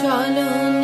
চলো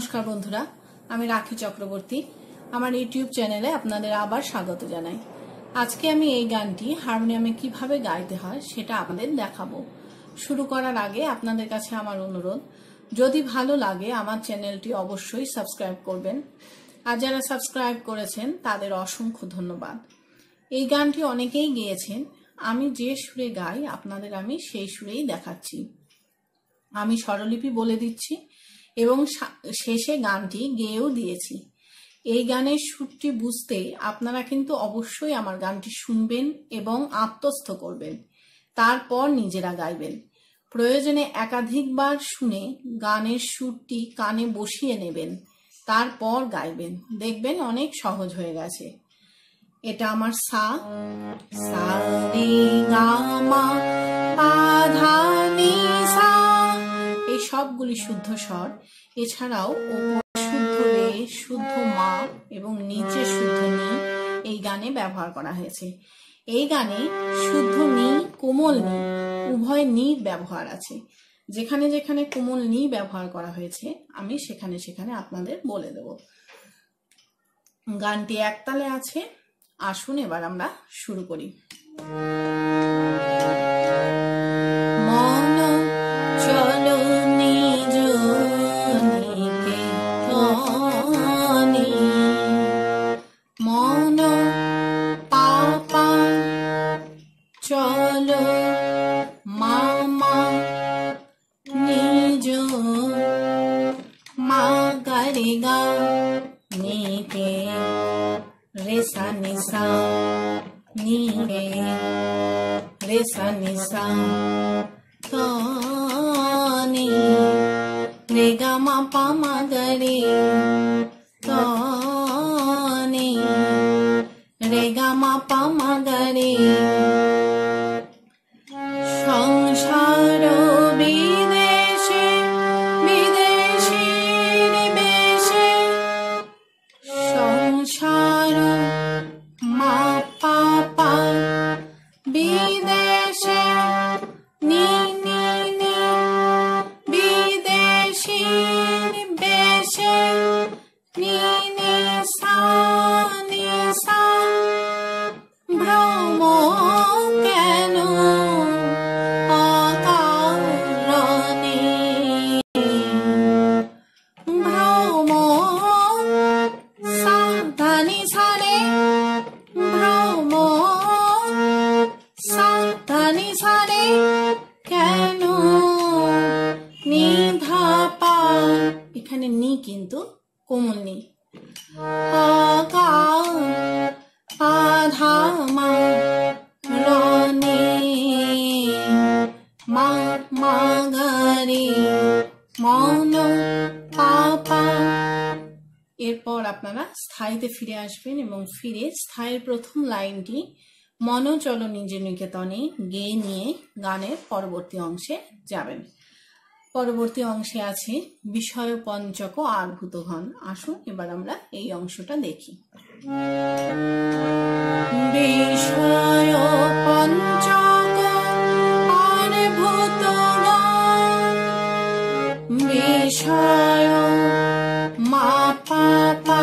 নমস্কার বন্ধুরা, আমি রাখি চক্রবর্তী। আমার ইউটিউব চ্যানেলে আপনাদের আবার স্বাগত জানাই। আজকে আমি এই গানটি হারমোনিয়ামে কীভাবে গাইতে হয় সেটা আপনাদের দেখাবো। শুরু করার আগে আপনাদের কাছে আমার অনুরোধ, যদি ভালো লাগে আমার চ্যানেলটি অবশ্যই সাবস্ক্রাইব করবেন। আর যারা সাবস্ক্রাইব করেছেন, তাদের অসংখ্য ধন্যবাদ। এই গানটি অনেকেই গেয়েছেন, আমি যে সুরে গাই আপনাদের আমি সেই সুরেই দেখাচ্ছি। আমি স্বরলিপি বলে দিচ্ছি এবং শেষে গানটি গেয়েও দিয়েছি। এই গানের সুরটি বুঝতে আপনারা কিন্তু অবশ্যই আমার গানটি শুনবেন এবং আত্মস্থ করবেন। তারপর নিজেরা গাইবেন। প্রয়োজনে একাধিকবার শুনে গানের সুরটি কানে বসিয়ে নেবেন, তারপর গাইবেন। দেখবেন অনেক সহজ হয়ে গেছে। এটা আমার সা। সা রে গা মা পা ধা নি সা সবগুলি শুদ্ধ স্বর, এছাড়াও শুদ্ধ রে, শুদ্ধ মা এবং নিচে শুদ্ধ নি এই গানে ব্যবহার করা হয়েছে। এই গানে শুদ্ধ নি, কোমল নি, উভয় নির ব্যবহার আছে। যেখানে যেখানে কোমল নি ব্যবহার করা হয়েছে, আমি সেখানে সেখানে আপনাদের বলে দেব। গানটি একতালে আছে, আসুন এবার আমরা শুরু করি। ti ga ni ke re sa ni sa ni ke re sa ni sa to ni re ma pa ma ga re to ma pa ma ga ফিরে আসবেন এবং ফিরে স্থায়ীর প্রথম লাইনটি মন চলো নিজে নিকেতনে গেয়ে নিয়ে গানের পরবর্তী অংশে যাবেন। পরবর্তী অংশে আছে বিষয় পঞ্চক আভূত ঘন আসুন এবার আমরা এই অংশটা দেখি। বিষয় পঞ্চক আরভূত বিষয় মা পাপা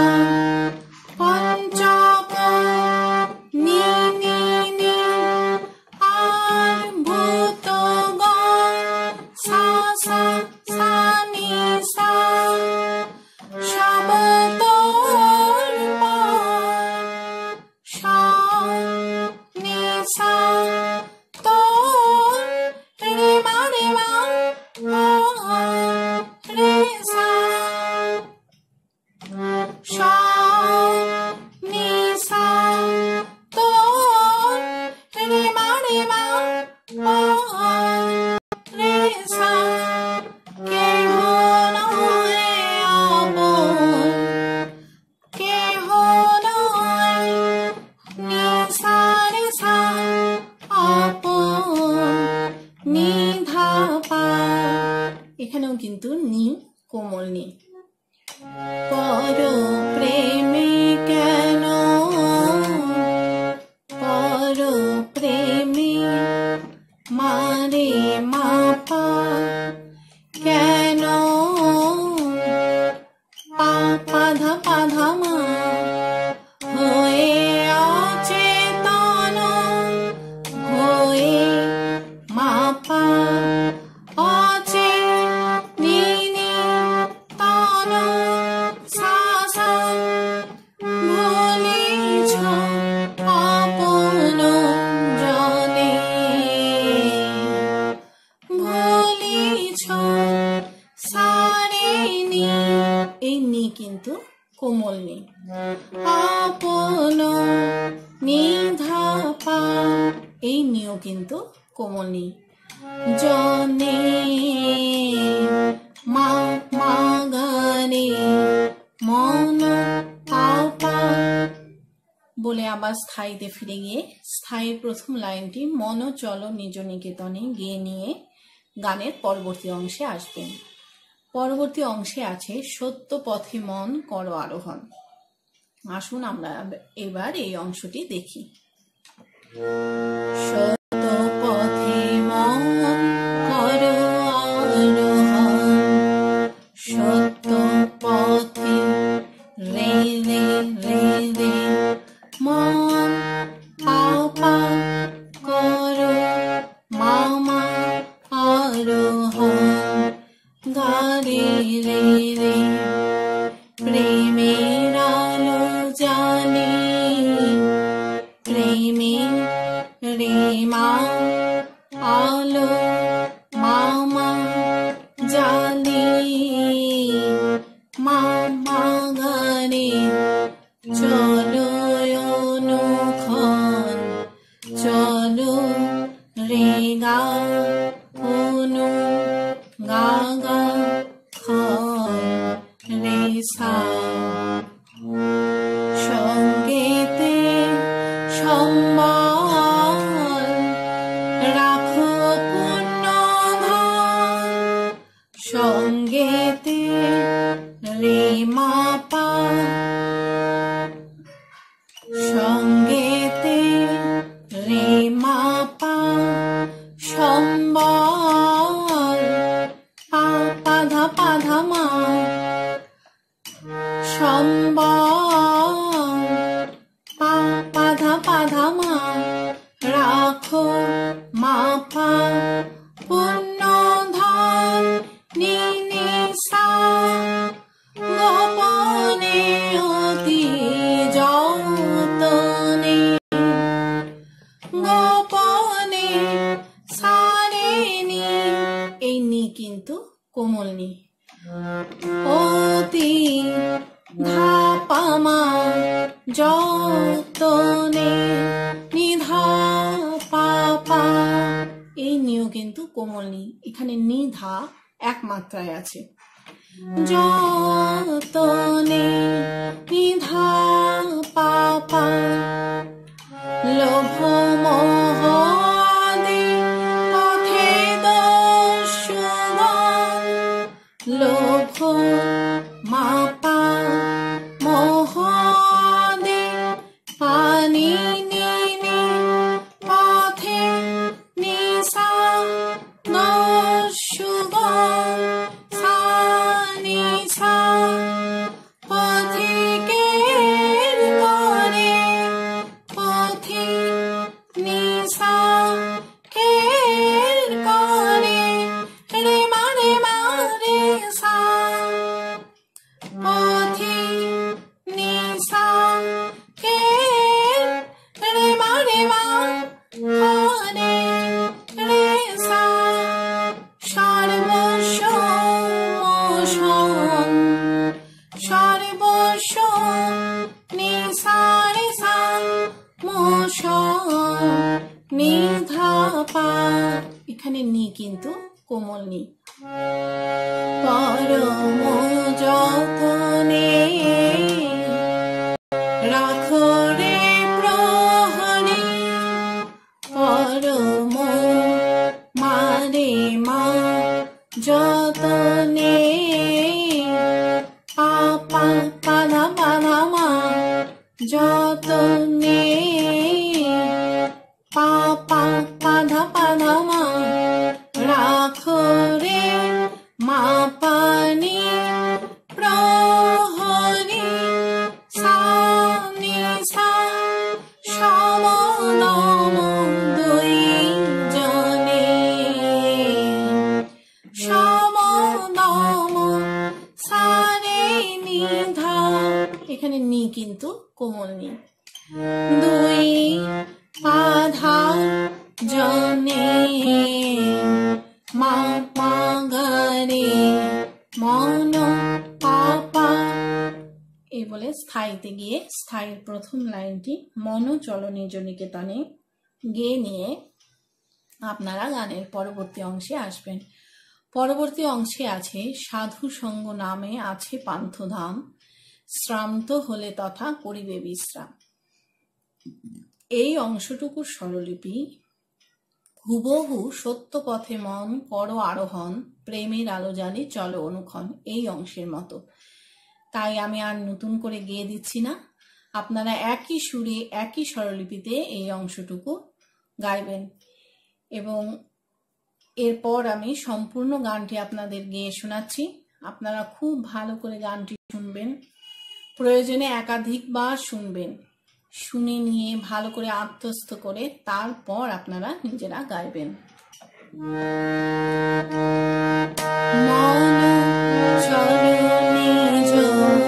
বলে আবার স্থায়ীতে ফিরে গিয়ে স্থায়ীর প্রথম লাইনটি মন চল নিজ নিকেতনে গিয়ে নিয়ে গানের পরবর্তী অংশে আসবেন। পরবর্তী অংশে আছে, সত্য পথে মন কর আরোহণ। আসুন আমরা এবার এই অংশটি দেখি। somebody কিন্তু কোমল নি এখানে নি ধা এক মাত্রায় আছে। যতনে নিধা পাপা লোভ মোহ loco শো নি সা রে পা এখানে নি কিন্তু কোমল নি। স্থায়ীতে গিয়ে স্থায়ীর প্রথম লাইনটি মন চল নিজ নিকেতনে গেয়ে নিয়ে আপনারা গানের পরবর্তী অংশে আসবেন। পরবর্তী অংশে আছে, সাধু সঙ্গ নামে আছে পান্থধাম, শ্রান্ত হলে তথা করিবে বিশ্রাম। এই অংশটুকুর স্বরলিপি, হুবহু সত্য পথে মন কর আরোহণ, প্রেমের আলো জালি, চলো অনুক্ষণ, এই অংশের মতো। তাই আমি আর নতুন করে গেয়ে দিচ্ছি না। আপনারা একই সুরে, একই স্বরলিপিতে এই অংশটুকু গাইবেন। এবং এরপর আমি সম্পূর্ণ গানটি আপনাদের গেয়ে শোনাচ্ছি। আপনারা খুব ভালো করে গানটি শুনবেন। প্রয়োজনে একাধিকবার শুনবেন। শুনে নিয়ে ভালো করে আত্মস্থ করে তারপর আপনারা নিজেরা গাইবেন। মন চলো নিজ দিকে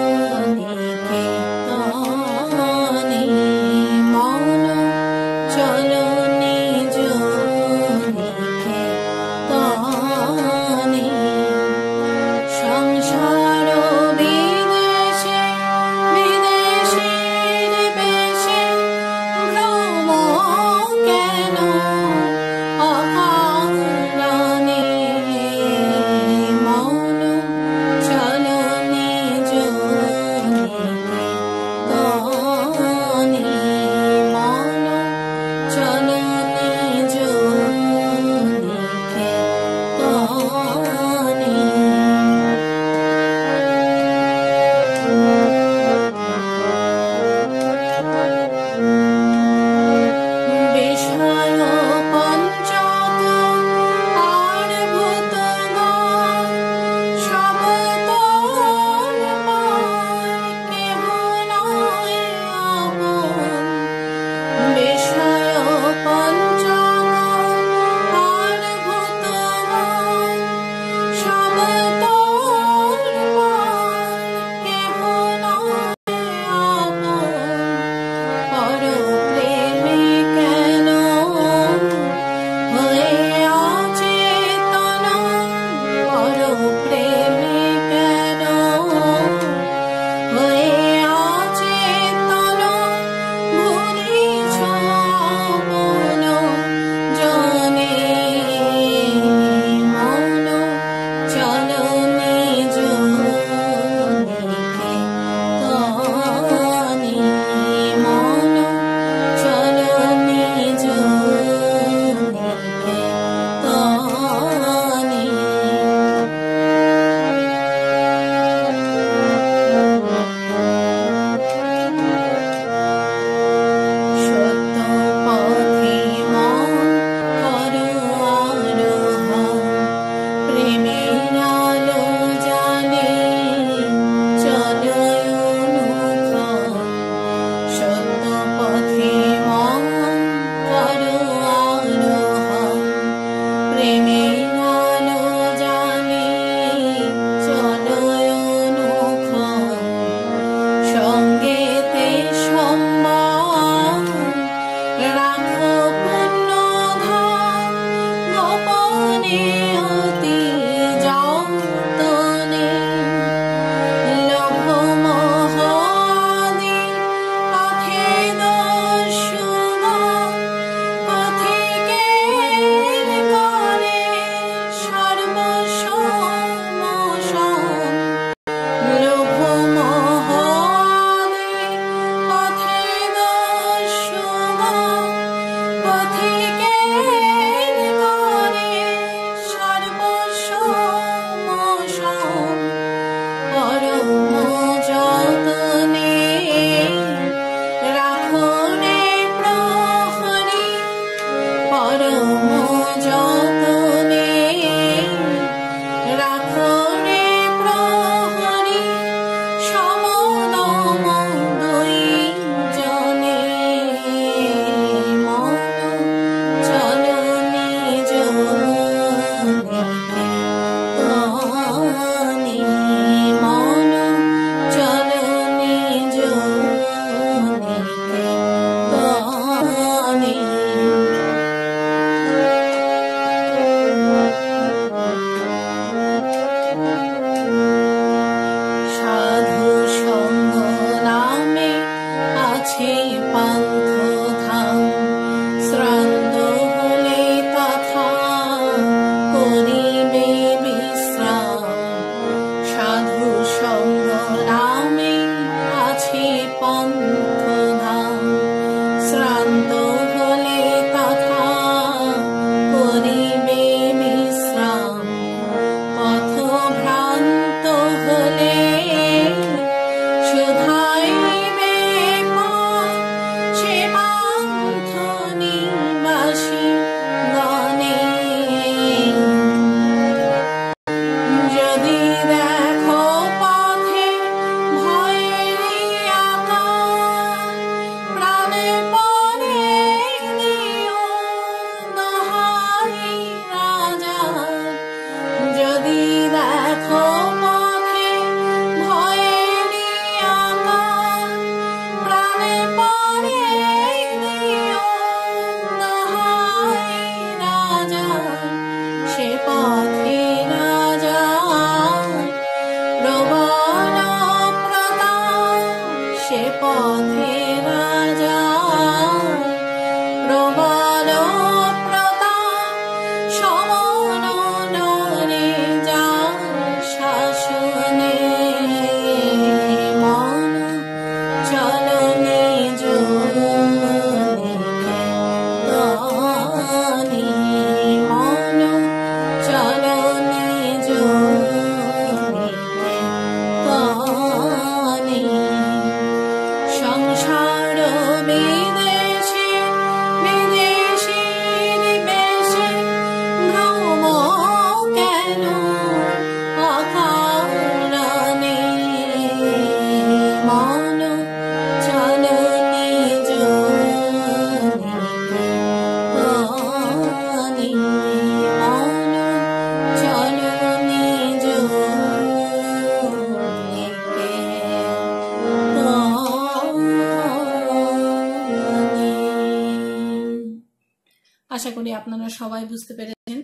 আপনারা সবাই বুঝতে পেরেছেন।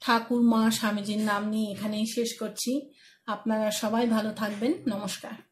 ঠাকুর, মা, স্বামীজির নাম নিয়ে এখানেই শেষ করছি। আপনারা সবাই ভালো থাকবেন। নমস্কার।